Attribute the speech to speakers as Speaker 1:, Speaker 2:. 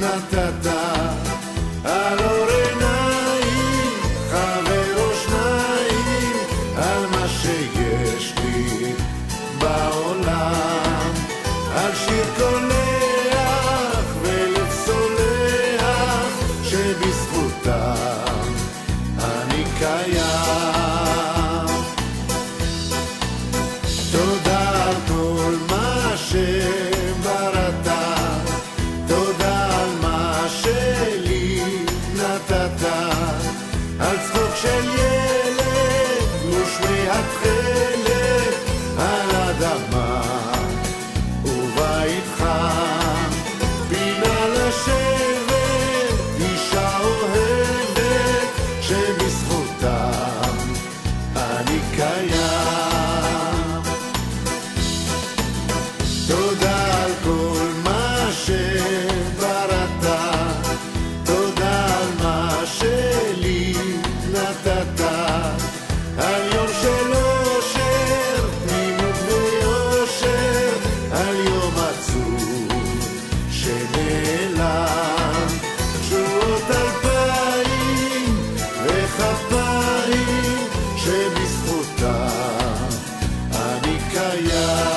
Speaker 1: נתת על אור עיניים, חבר או שניים, על מה שיש לי בעולם, על שיר קולח ולב סולח, שבזכותם אני קיים. איתך. פינה לשבת, אישה אוהבת, שבזכותם אני קיים. תודה על כל מה שבראת, תודה על מה שלי נתת, על יום של אושר, תמימות ויושר, על יום שנעלם. שורות אלפיים וכפיים שבזכותם אני קיים.